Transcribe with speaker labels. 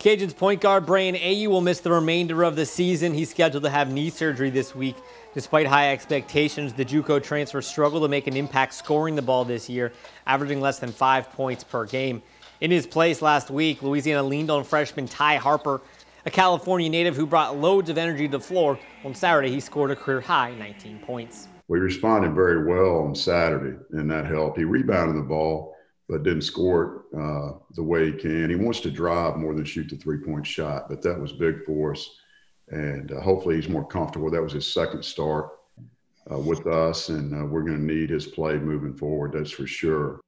Speaker 1: Cajuns point guard Brayan Au will miss the remainder of the season. He's scheduled to have knee surgery this week. Despite high expectations, the JUCO transfer struggled to make an impact scoring the ball this year, averaging less than five points per game. In his place last week, Louisiana leaned on freshman Ty Harper, a California native who brought loads of energy to the floor. On Saturday, he scored a career high 19 points.
Speaker 2: We responded very well on Saturday, and that helped. He rebounded the ball but didn't score it uh, the way he can. He wants to drive more than shoot the three point shot, but that was big for us. And uh, hopefully he's more comfortable. That was his second start uh, with us, and uh, we're going to need his play moving forward, that's for sure.